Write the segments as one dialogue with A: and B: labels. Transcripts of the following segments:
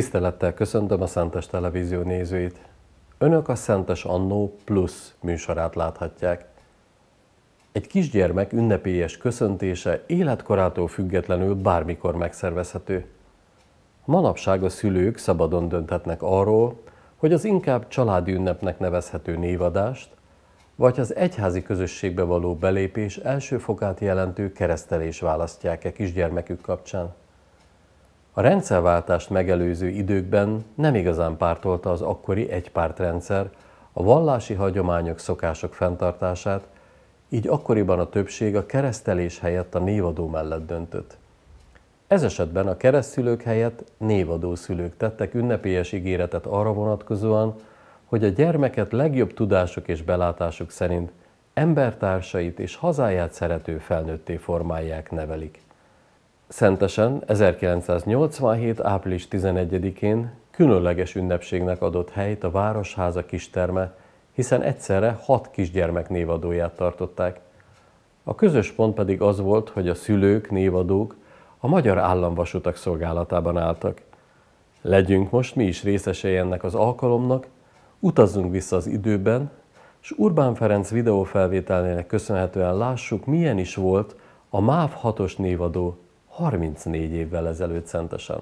A: Tisztelettel köszöntöm a Szentes Televízió nézőit. Önök a Szentes Annó Plus műsorát láthatják. Egy kisgyermek ünnepélyes köszöntése életkorától függetlenül bármikor megszervezhető. Manapság a szülők szabadon dönthetnek arról, hogy az inkább családi ünnepnek nevezhető névadást, vagy az egyházi közösségbe való belépés első fokát jelentő keresztelés választják-e kisgyermekük kapcsán. A rendszerváltást megelőző időkben nem igazán pártolta az akkori egypártrendszer a vallási hagyományok, szokások fenntartását, így akkoriban a többség a keresztelés helyett a névadó mellett döntött. Ez esetben a keresztülők helyett névadó szülők tettek ünnepélyes ígéretet arra vonatkozóan, hogy a gyermeket legjobb tudásuk és belátásuk szerint embertársait és hazáját szerető felnőtté formálják, nevelik. Szentesen 1987. április 11-én különleges ünnepségnek adott helyt a Városháza kisterme, hiszen egyszerre hat kisgyermek névadóját tartották. A közös pont pedig az volt, hogy a szülők, névadók a Magyar Államvasutak szolgálatában álltak. Legyünk most mi is részesei ennek az alkalomnak, utazzunk vissza az időben, és Urbán Ferenc videófelvételnének köszönhetően lássuk, milyen is volt a MÁV 6-os névadó 34 évvel ezelőtt szentesen.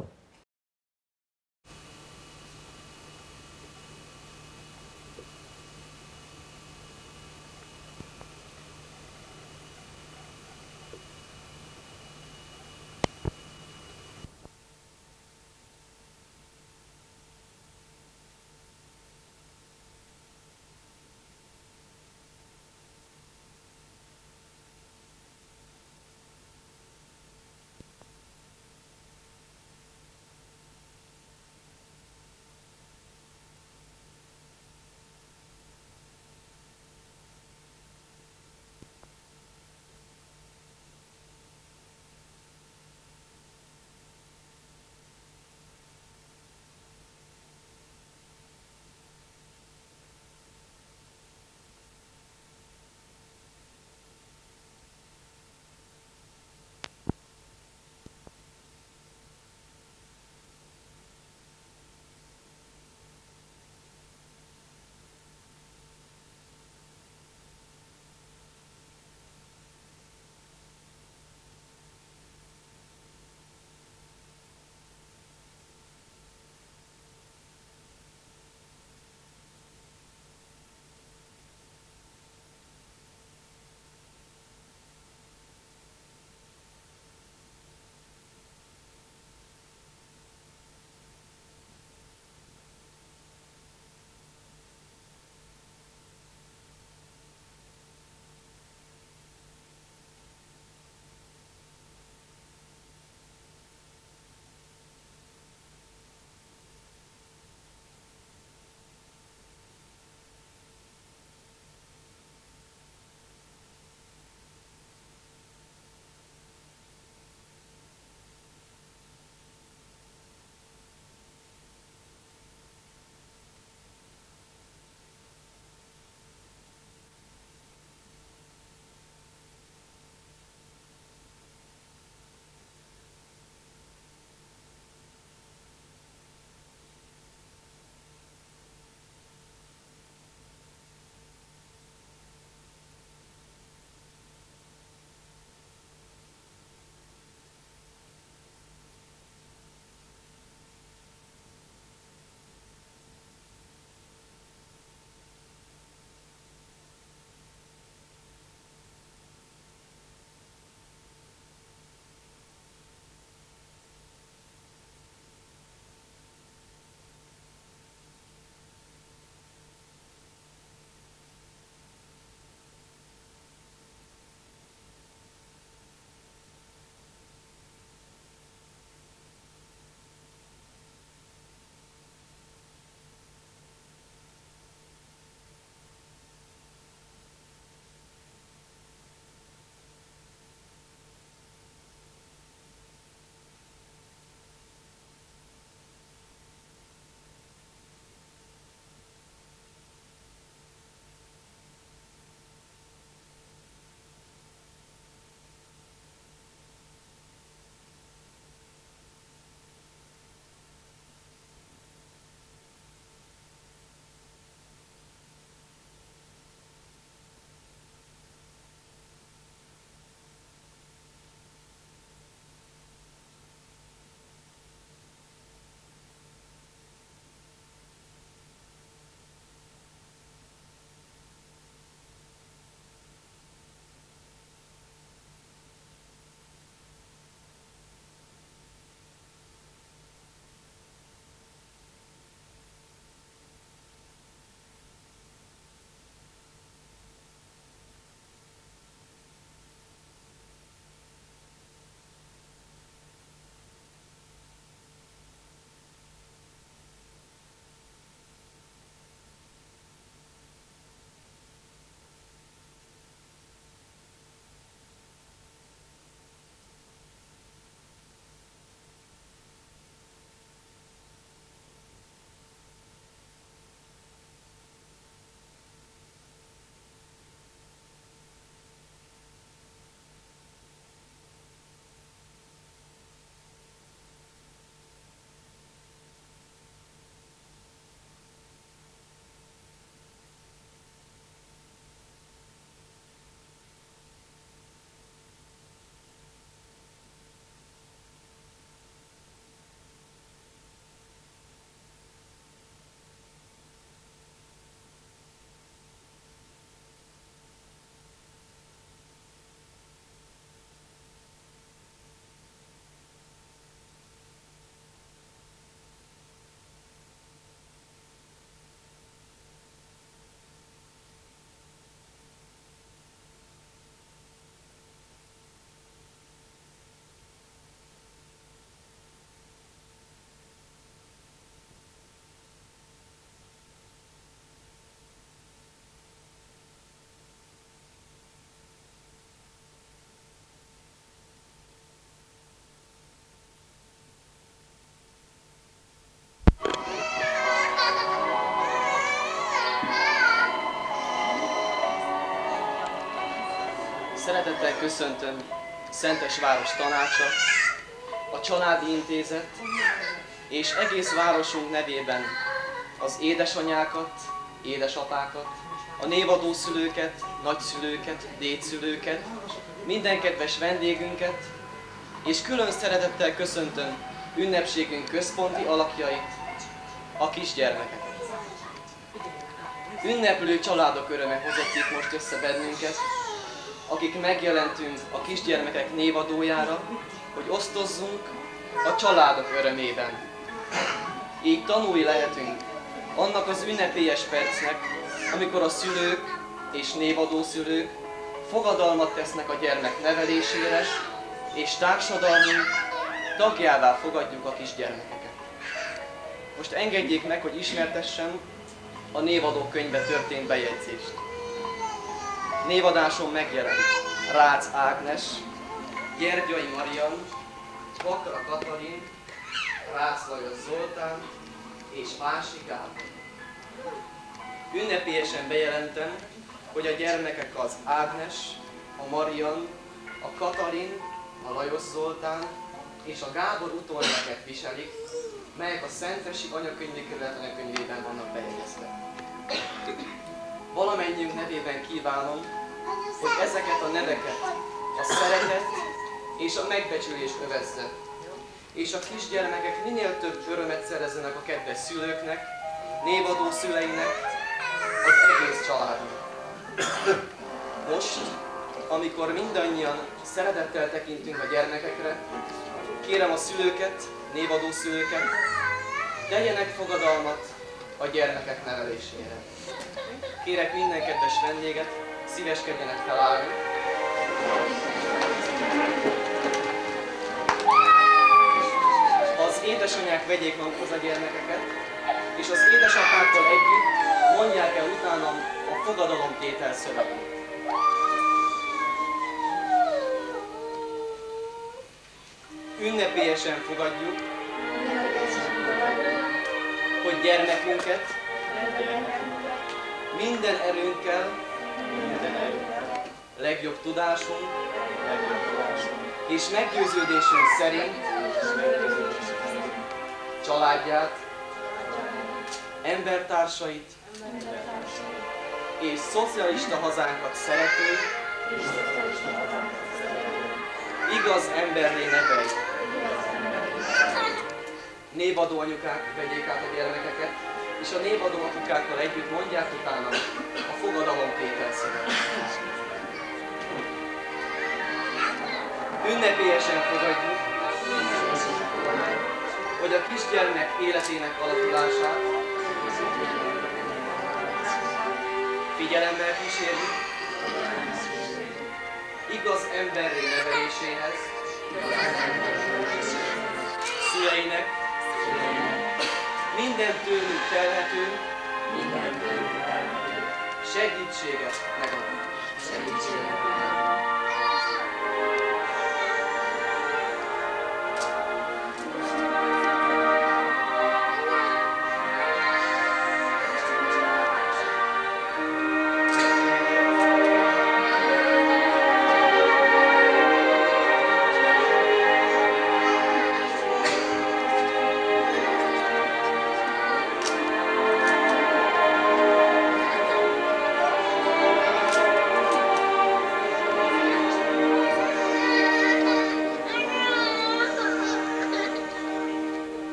B: Szeretettel köszöntöm Szentes Város Tanácsa, a Családi Intézet és egész városunk nevében az édesanyákat, édesapákat, a névadó szülőket, nagyszülőket, dédszülőket, minden kedves vendégünket, és külön szeretettel köszöntöm ünnepségünk központi alakjait, a kisgyermekeket. Ünneplő családok öröme hozott itt most össze bennünket, akik megjelentünk a kisgyermekek névadójára, hogy osztozzunk a családok örömében. Így tanulni lehetünk annak az ünnepélyes percnek, amikor a szülők és névadó szülők fogadalmat tesznek a gyermek nevelésére, és társadalmunk tagjává fogadjuk a kisgyermekeket. Most engedjék meg, hogy ismertessem a névadó könyvbe történt bejegyzést. Névadáson megjelent Rácz Ágnes, Gyergyai Marian, Bakra Katalin, Rácz Lajos Zoltán és Vási Gábor. Ünnepélyesen bejelentem, hogy a gyermekek az Ágnes, a Marian, a Katalin, a Lajos Zoltán és a Gábor utóneveket viselik, melyek a Szentesi Anyakönyvi könyvében vannak bejegyezve. Valamennyiünk nevében kívánom, hogy ezeket a neveket a szeretet és a megbecsülés övezze, és a kisgyermekek minél több örömet szerezzenek a kedves szülőknek, névadó szüleinek, az egész családnak. Most, amikor mindannyian szeretettel tekintünk a gyermekekre, kérem a szülőket, névadó szülőket, tegyenek fogadalmat a gyermekek nevelésére. Kérek minden kedves vendéget, szíveskedjenek felállni. Az édesanyák vegyék magukhoz a gyermekeket, és az édesapákkal együtt mondják el utána a fogadalomtétel szöveget. Ünnepélyesen fogadjuk, hogy gyermekünket minden erőnkkel, legjobb tudásunk. És meggyőződésünk szerint. Családját, embertársait. És szocialista hazánkat szerető, igaz emberré neveljük névadó anyukák vegyék át a gyermekeket, és a névadó apukákkal együtt mondják utána a fogadalom tételszövet. Ünnepélyesen fogadjuk, hogy a kisgyermek életének alakulását figyelemmel kísérjük, igaz emberré neveléséhez, szüleinek, minden tőlünk telhető, minden tőlünk telhető, segítséget megadunk. Segítséget
C: A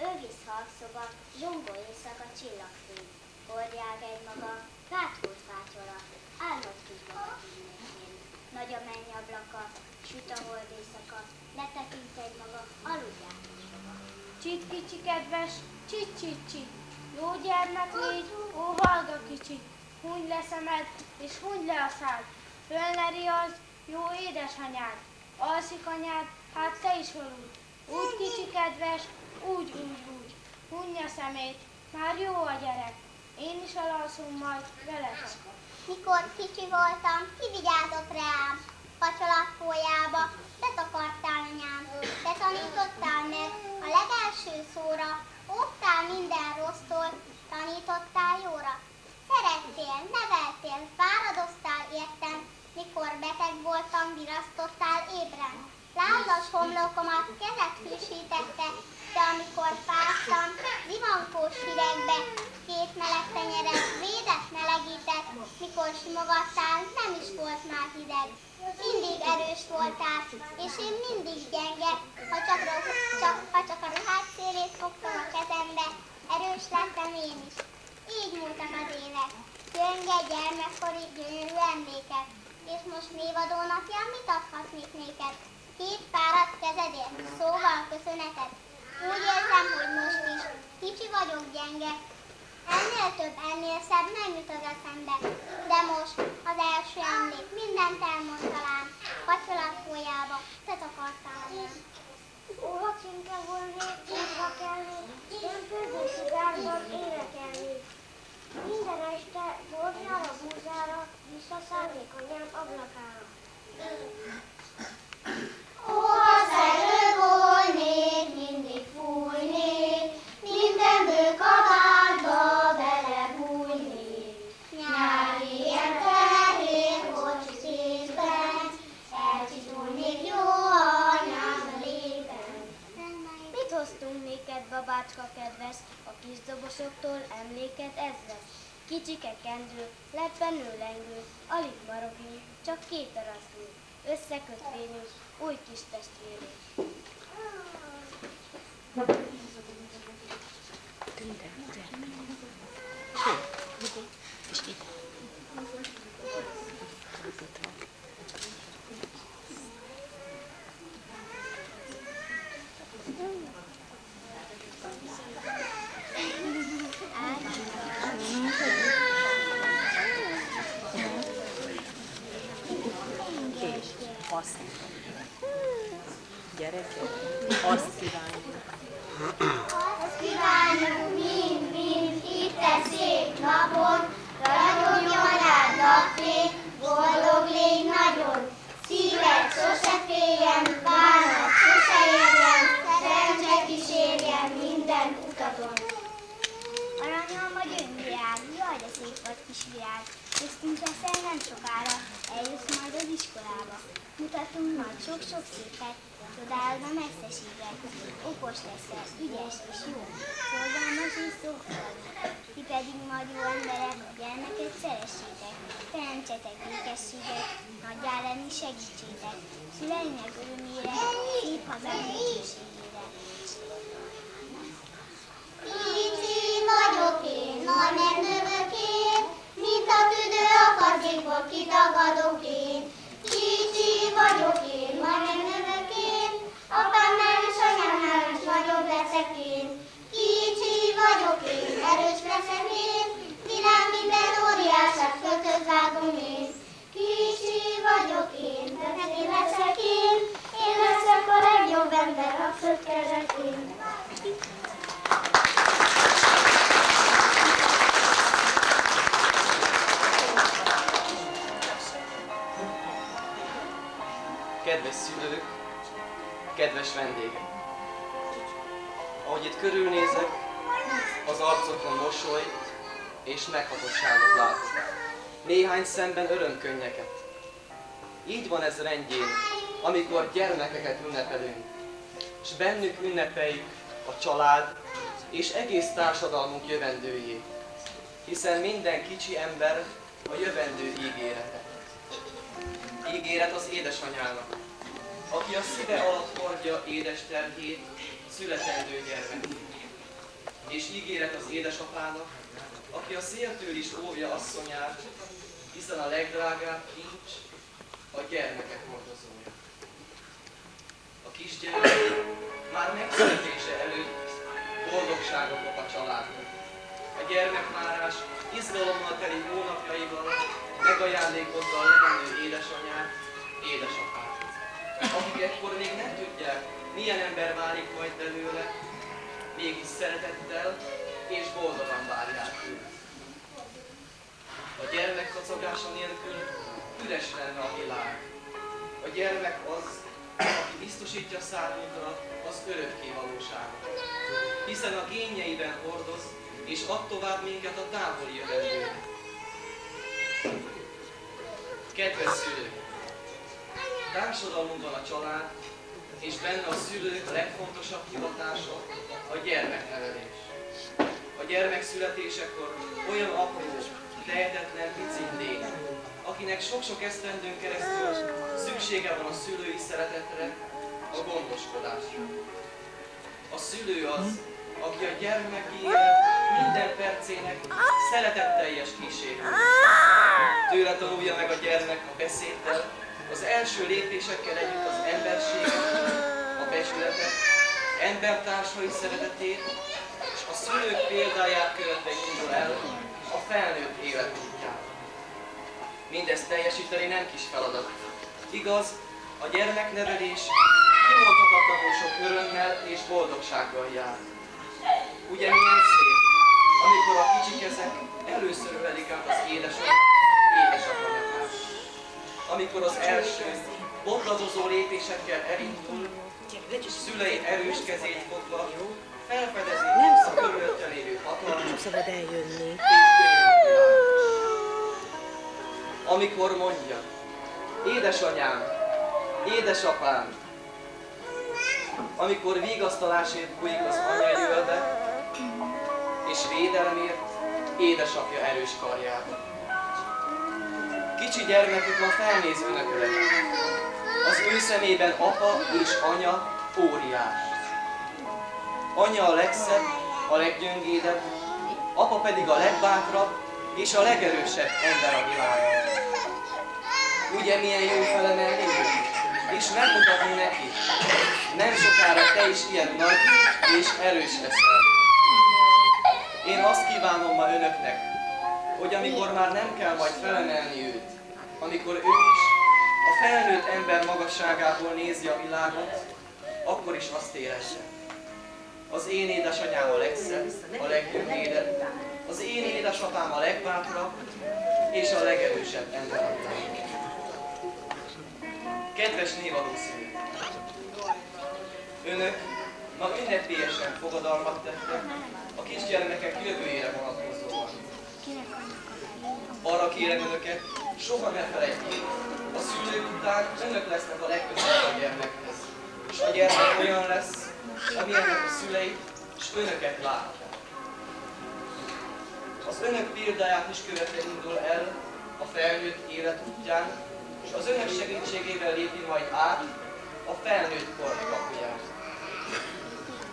D: kisbaba, ő visz halszoba, zsongó éjszaka csillagfény. Hordják egy maga, gátholt fátyora, álmod kisbaba híményén. Nagy a menny süt a hold éjszaka, letekint egy maga, aludják kisbaba.
E: Csit kicsi kedves, csit csit csit, jó gyermek légy, ó hallga kicsi, hunyd le szemed, és hunyd le a szád, föl ne riasd, jó édesanyád, alszik anyád, hát te is aludj, úgy kicsi kedves, úgy, úgy, úgy, hunj a szemét, már jó a gyerek, én is alalszom majd veled.
D: Mikor kicsi voltam, kivigyázott rám, kacsalat folyába, te takartál anyám, te tanítottál meg a legelső szóra, óvtál minden rossztól, tanítottál jóra. Szerettél, neveltél, fáradoztál értem, mikor beteg voltam, virasztottál ébren. Lázas homlokomat kezed frissítette, de amikor fáztam, zivankós hidegbe, két meleg tenyeret védett melegített, mikor simogattál, nem is volt már hideg. Mindig erős voltál, és én mindig gyenge, ha csak, csak, ha csak a ruhád szélét fogtam a kezembe, erős lettem én is. Így múltak az évek, gyönge gyermekkori gyönyörű emlékek, és most névadó napján mit adhatnék néked? Két fáradt kezedért, szóval köszönetet. Úgy érzem, hogy most is kicsi vagyok gyenge, Ennél több, ennél szebb nem jut az eszembe, de most az első emlék mindent elmond talán, kacsolat folyába, te takartál rám. Óva csinke volnék, írva kelnék, döntőző szigárban énekelni. Minden este borjára, búzára, visszaszállnék anyám ablakára. Ó, ha
E: babácska kedves, a kis dobosoktól emléket ezres? Kicsike kendő, leppenő lengő, alig marogni, csak két araszló, összekötvényű, új kis testvérünk.
F: Azt. Gyerekek, azt kívánjuk.
D: Azt kívánjuk, napon, ragyogjon rád napfény, boldog légy nagyon. Szíved sose féljen, bánat sose érjen, szerencse kísérjen minden utadon.
G: Aranyom a gyöngyvirág, jaj de szép vagy kis virág, köztünk leszel nem sokára, eljössz majd az iskolába. Mutatunk majd sok-sok szépet, csodálod a messzességet. Okos leszel, ügyes és jó, szolgálmas és szófogadó. Ti pedig majd jó emberek, a gyermeket szeressétek, teremtsetek békességet, nagyjá lenni segítsétek, szüleinek örömére, szép hazánk dicsőségére.
D: Kicsi vagyok én, nagy nem növök én, mint a tüdő a kazékból kitagadok én. Kicsi vagyok én, nagy nem növök én, apámnál és anyámnál is nagyobb én. Kicsi vagyok én, erős leszek én, világ minden óriását kötött vágom én. Kicsi vagyok én, de én leszek én, én leszek a legjobb ember, a földkezek én.
B: Kedves szülők, kedves vendégek! Ahogy itt körülnézek, az arcokon mosolyt és meghatottságot látok. Néhány szemben örömkönnyeket. Így van ez rendjén, amikor gyermekeket ünnepelünk, és bennük ünnepeljük a család és egész társadalmunk jövendőjét, hiszen minden kicsi ember a jövendő ígérete. Ígéret az édesanyának, aki a szíve alatt hordja édes terhét, születendő gyermekét. És ígéret az édesapának, aki a széltől is óvja asszonyát, hiszen a legdrágább kincs a gyermekek hordozója. A kisgyermek már megszületése előtt boldogságot kap a családnak. A gyermekmárás izgalommal teli hónapjaival megajándékozza a leendő édesanyát, édesapát, akik ekkor még nem tudják, milyen ember válik majd belőle, mégis szeretettel és boldogan várják őt. A gyermek kacagása nélkül üres lenne a világ. A gyermek az, aki biztosítja számunkra az örökké valóságot. Hiszen a génjeiben hordoz, és ad tovább minket a távoli jövendőre. Kedves szülők! Társadalmunkban a család, és benne a szülők legfontosabb hivatása a gyermeknevelés. A gyermek születésekor olyan apró, tehetetlen picindék, akinek sok-sok esztendőn keresztül szüksége van a szülői szeretetre, a gondoskodásra. A szülő az, aki a gyermeki minden percének szeretetteljes kísérő. Tőle tanulja meg a gyermek a beszéddel, az első lépésekkel együtt az emberséget, a becsületet, embertársai szeretetét, és a szülők példáját követve indul el a felnőtt élet útján. Mindezt teljesíteni nem kis feladat. Igaz, a gyermeknevelés kimondhatatlanul sok örömmel és boldogsággal jár. Ugye milyen szép, amikor a kicsi kezek először ölelik át az nyakát. Amikor az első, botladozó lépésekkel elindul, szülei erős kezét fogva, felfedezi a körülötte lévő hatalmat,
F: Nem szabad eljönni.
B: amikor mondja, édesanyám, édesapám, amikor vigasztalásért bújik az ölbe, és védelmért édesapja erős karjába. Kicsi gyermekük ma felnéz önökre. Az ő szemében apa és anya óriás. Anya a legszebb, a leggyöngédebb, apa pedig a legbátrabb és a legerősebb ember a világon. Ugye milyen jó felemelni és megmutatni neki, nem sokára te is ilyen nagy és erős leszel. Én azt kívánom ma önöknek, hogy amikor már nem kell majd felemelni őt, amikor ő is a felnőtt ember magasságából nézi a világot, akkor is azt érezze. Az én édesanyám a legszebb, a leggyöngédebb, Az én édesapám a legbátrabb és a legerősebb ember a világon. Kedves névadó szülők! Önök ma ünnepélyesen fogadalmat tettek a kisgyermekek jövőjére vonatkozóan. Arra kérem önöket, soha ne felejtjék, a szülők után önök lesznek a legközelebb a gyermekhez. És a gyermek olyan lesz, amilyennek a szüleit, és önöket látják. Az önök példáját is követve indul el a felnőtt élet útján, és az önök segítségével lépi majd át a felnőtt kor kapuját.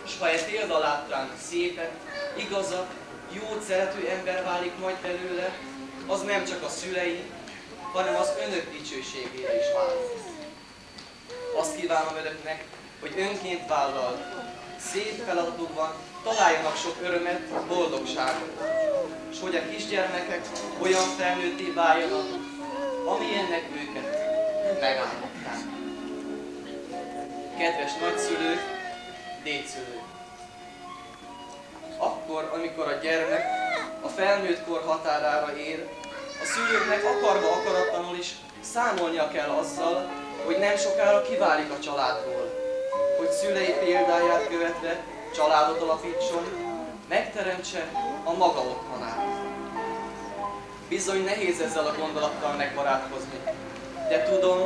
B: És ha egy példa láttán szépet, igazat, jót szerető ember válik majd belőle, az nem csak a szülei, hanem az önök dicsőségére is válik. Azt kívánom önöknek, hogy önként vállalt, szép feladatukban találjanak sok örömet, boldogságot, és hogy a kisgyermekek olyan felnőtté váljanak, amilyennek őket megállapodták. Kedves nagyszülők, dédszülők! Akkor, amikor a gyermek a felnőtt kor határára ér, a szülőknek akarva akaratlanul is számolnia kell azzal, hogy nem sokára kiválik a családból, hogy szülei példáját követve családot alapítson, megteremtse a maga otthonát. Bizony nehéz ezzel a gondolattal megbarátkozni, de tudom,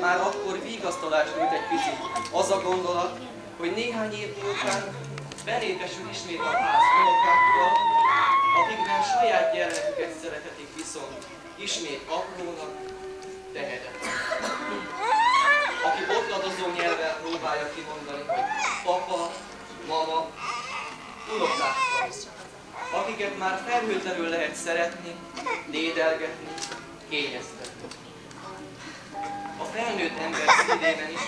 B: már akkor vigasztalás nyújt egy picit az a gondolat, hogy néhány év után belépesül ismét a ház unokákkal, akikben saját gyermeküket szeretetik viszont ismét aprónak, tehetetlen. Aki botladozó nyelven próbálja kimondani, hogy papa, mama, unokákkal, akiket már felhőtlenül lehet szeretni, dédelgetni, kényeztetni. A felnőtt ember szívében is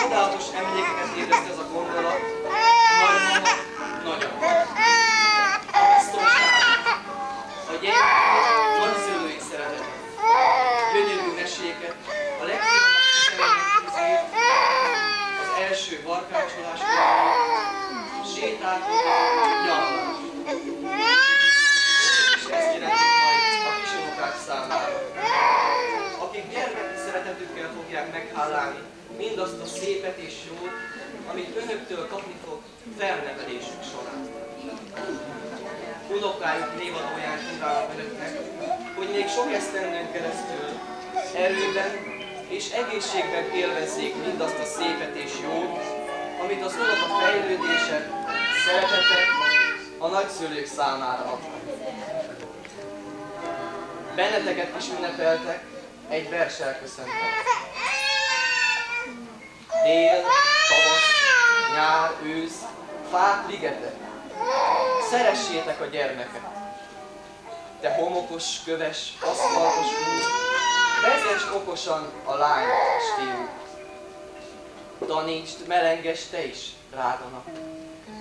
B: csodálatos emlékeket ébreszt ez a gondolat, nagymama, nagyapa. A gyermek, nagyszülői szeretet, gyönyörű meséket, a legjobb az első barkácsolás, sétálkodó, nyaralás. És ezt jelentik majd a kisunokák számára, akik gyermeki szeretetükkel fogják meghálálni mindazt a szépet és jót, amit önöktől kapni fog felnevelésük során. Unokájuk névadóján kívánom önöknek, hogy még sok esztendőn keresztül erőben és egészségben élvezzék mindazt a szépet és jót, amit az unoka fejlődése, szeretete a nagyszülők számára ad. Benneteket is ünnepeltek, egy versel köszöntek. Tél, tavasz, nyár, ősz, fák, ligetek. Szeressétek a gyermeket. Te homokos, köves, aszfaltos út, vezess okosan a lány fiú. Tanítsd, melenges te is, drága nap.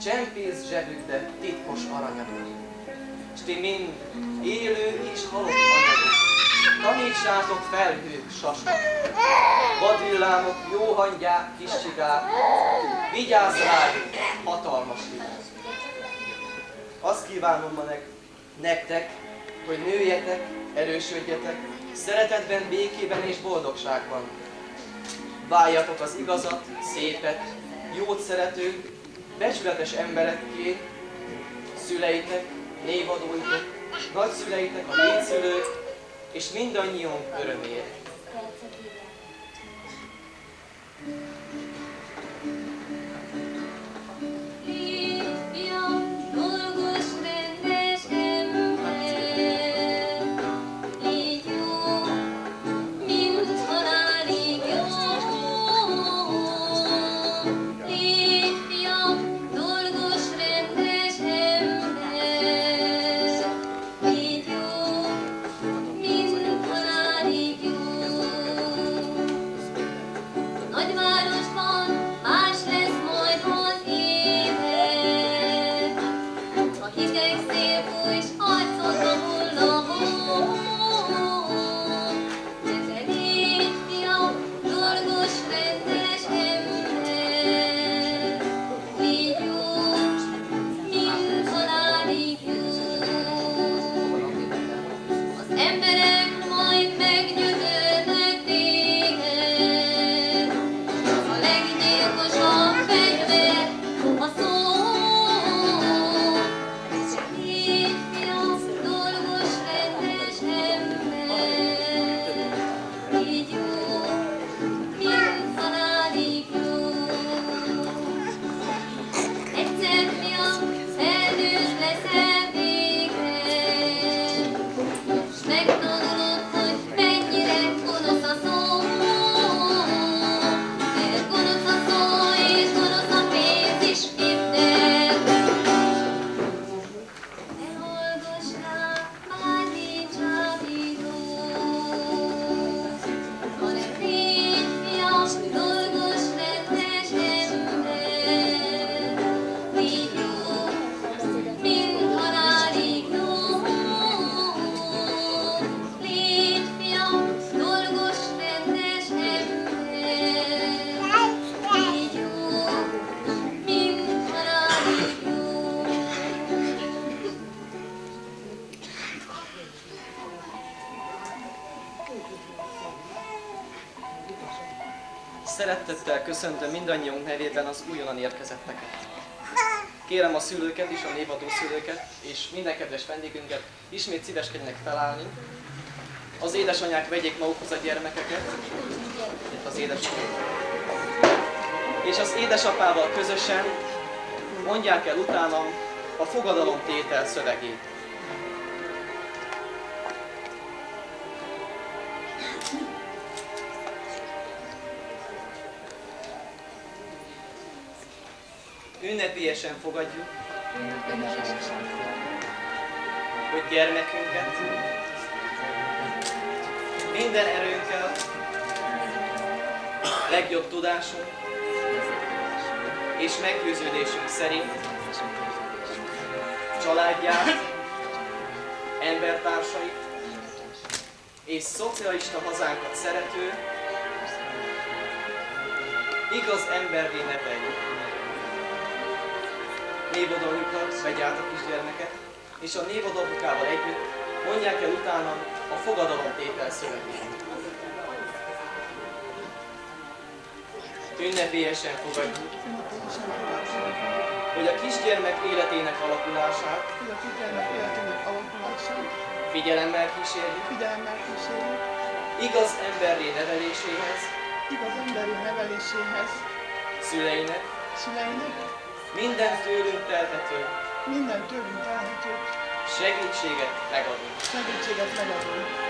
B: Csempész zsebükbe titkos aranyakat. S ti mind élő és halott anyagok. Tanítsátok felhők, sasak. Vadvillámok, jó hangyák, kis csigák. Vigyázz rájuk, hatalmas vigyázz. Azt kívánom ma nek, nektek, hogy nőjetek, erősödjetek, szeretetben, békében és boldogságban. Váljatok az igazat, szépet, jót szerető, becsületes emberekké, szüleitek, névadóitok, nagyszüleitek, a létszülők, és mindannyiunk örömére. Szeretettel köszöntöm mindannyiunk nevében az újonnan érkezetteket. Kérem a szülőket is, a névadó szülőket, és minden kedves vendégünket ismét szíveskedjenek felállni. Az édesanyák vegyék magukhoz a gyermekeket, az édesanyák. És az édesapával közösen mondják el utánam a fogadalomtétel szövegét. Ünnepélyesen fogadjuk, hogy gyermekünket minden erőnkkel, legjobb tudásunk és meggyőződésünk szerint családját, embertársait és szocialista hazánkat szerető, igaz embervé neveljük névodójukat vegy át a kisgyermeket, és a névodókával együtt mondják el utána a fogadalomtétel szövegét. Ünnepélyesen fogadjuk, hogy a kisgyermek életének alakulását, figyelemmel kísérjük,
H: figyelemmel kísérjük,
B: igaz emberré neveléséhez,
H: igaz emberi neveléséhez,
B: szüleinek,
H: szüleinek,
B: minden tőlünk telhető
H: minden tőlünk telhető
B: segítséget megadunk.
H: segítséget megadunk.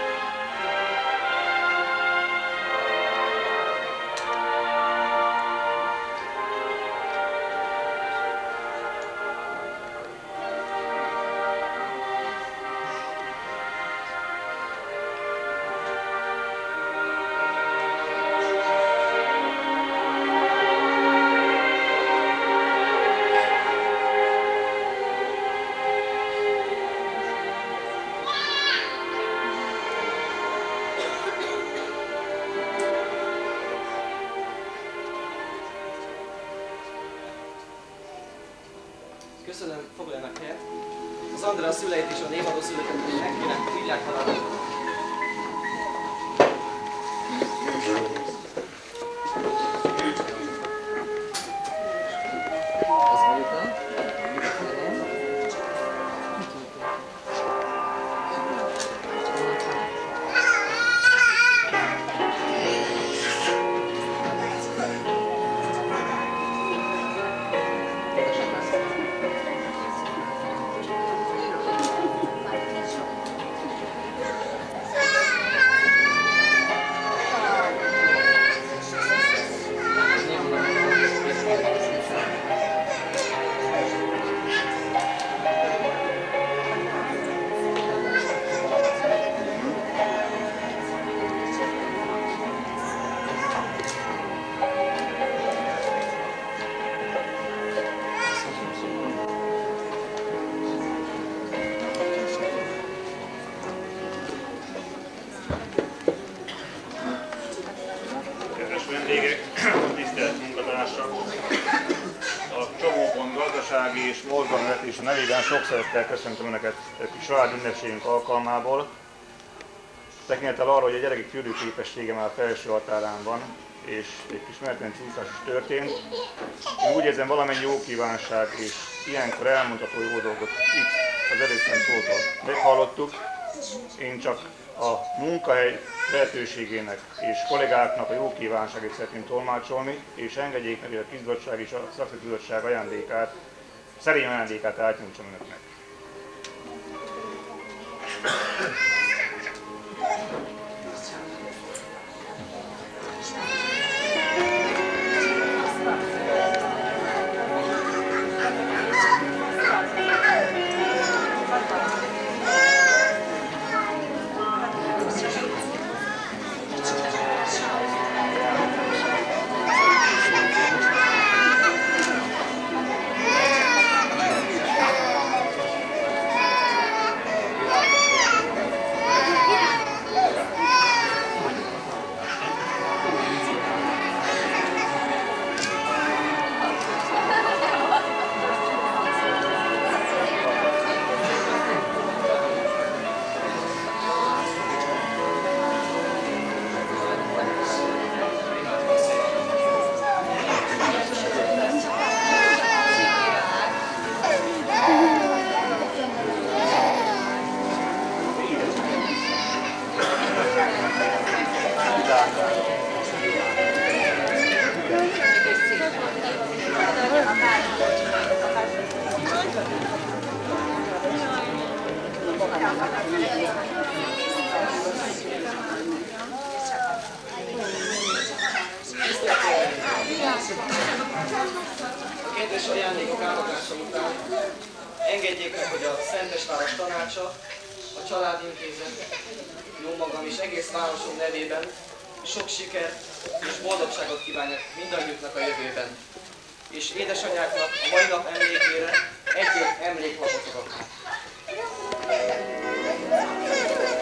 I: Szeretettel köszöntöm Önöket kis család ünnepségünk alkalmából. Tekintettel arra, hogy a gyerekek tűrőképessége már felső határán van, és egy kis menetrend csúszás is történt. Én úgy érzem, valamennyi jó kívánság és ilyenkor elmondható jó dolgot itt az előttem szótól meghallottuk. Én csak a munkahely lehetőségének és kollégáknak a jó kívánságét szeretném tolmácsolni, és engedjék meg, hogy a kizdottság és a szakbizottság ajándékát, szerény ajándékát átnyújtsam önöknek.
B: Kedves ajándékok átadása után engedjék meg, hogy a Szentesváros tanácsa, a családintézet, jó magam is egész városom nevében sok sikert és boldogságot kívánjak mindannyiuknak a jövőben. És édesanyáknak a mai nap emlékére egy-egy emléklapot adok. És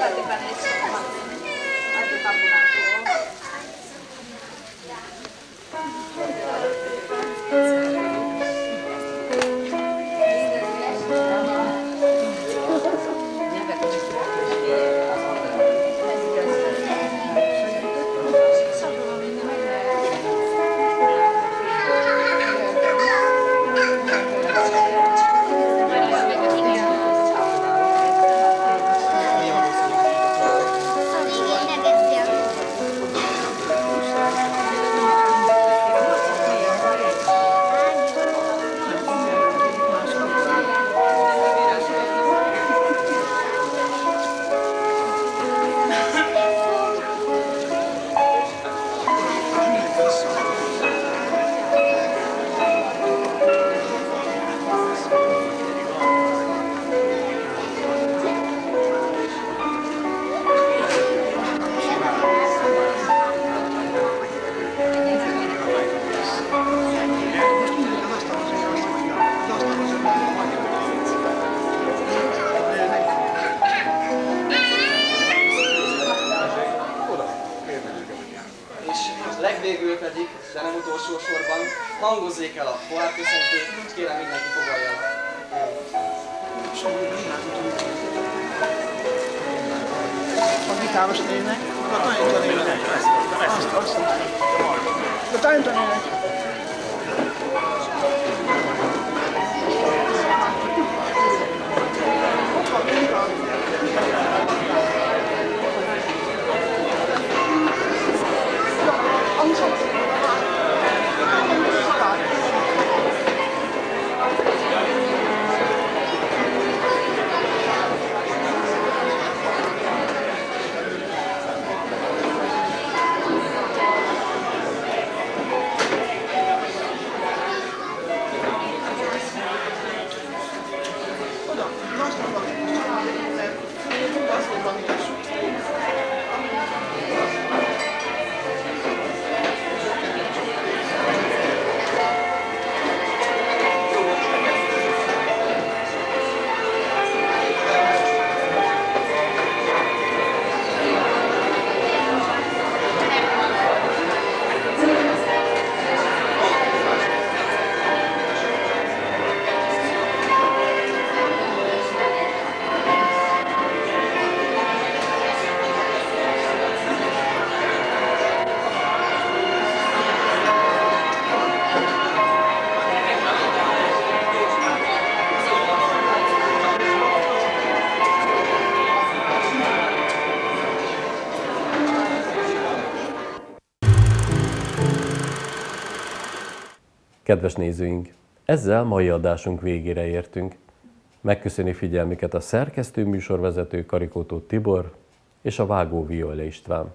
H: Gitáros nének, a tanítanének. Azt, azt. A tanítanének. Azt mondom,
A: Kedves nézőink, ezzel mai adásunk végére értünk. Megköszöni figyelmüket a szerkesztő műsorvezető Karikótó Tibor és a vágó Viola István.